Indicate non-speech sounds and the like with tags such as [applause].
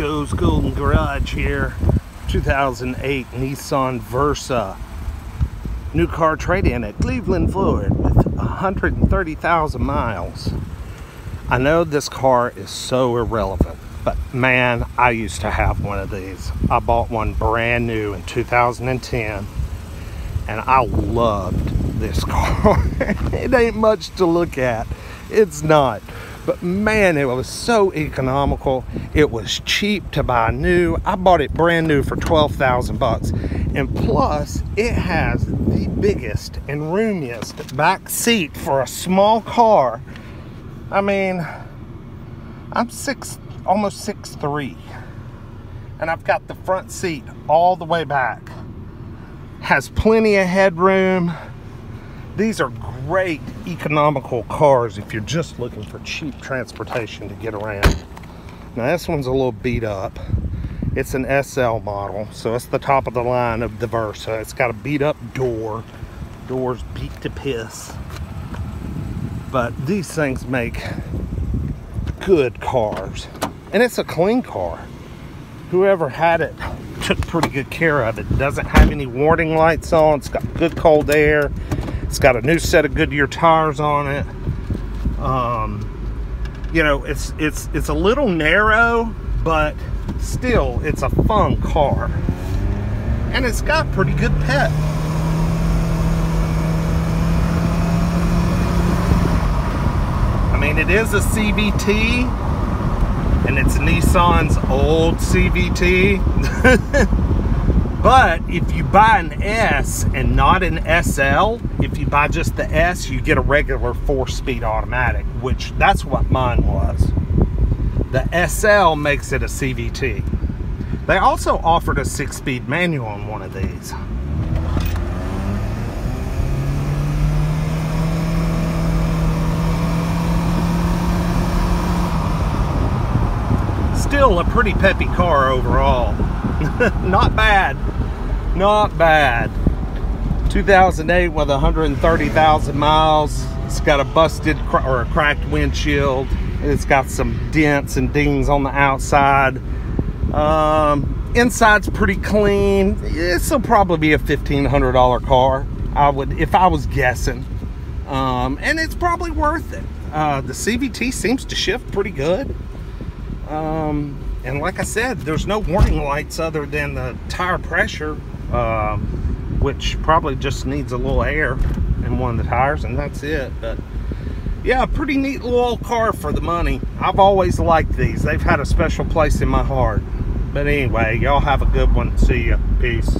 Joe's Golden Garage here. 2008 Nissan Versa. New car trade-in at Cleveland, Florida with 130,000 miles. I know this car is so irrelevant, but man, I used to have one of these. I bought one brand new in 2010 and I loved this car. [laughs] it ain't much to look at. It's not. But man, it was so economical. It was cheap to buy new. I bought it brand new for 12,000 bucks. And plus, it has the biggest and roomiest back seat for a small car. I mean, I'm six, almost six three, And I've got the front seat all the way back. Has plenty of headroom. These are great economical cars if you're just looking for cheap transportation to get around. Now this one's a little beat up. It's an SL model, so it's the top of the line of the Versa. It's got a beat up door. Doors beat to piss. But these things make good cars. And it's a clean car. Whoever had it took pretty good care of it. Doesn't have any warning lights on. It's got good cold air. It's got a new set of Goodyear tires on it. Um, you know, it's it's it's a little narrow, but still, it's a fun car, and it's got pretty good pep. I mean, it is a CVT, and it's Nissan's old CVT. [laughs] But if you buy an S and not an SL, if you buy just the S, you get a regular four-speed automatic, which that's what mine was. The SL makes it a CVT. They also offered a six-speed manual on one of these. Still a pretty peppy car overall. [laughs] Not bad. Not bad. 2008 with 130,000 miles. It's got a busted or a cracked windshield. It's got some dents and dings on the outside. Um, inside's pretty clean. This'll probably be a $1,500 car. I would, if I was guessing. Um, and it's probably worth it. Uh, the CVT seems to shift pretty good. Um, and like I said, there's no warning lights other than the tire pressure um, which probably just needs a little air in one of the tires and that's it. But yeah pretty neat little car for the money. I've always liked these. They've had a special place in my heart. But anyway y'all have a good one. See ya. Peace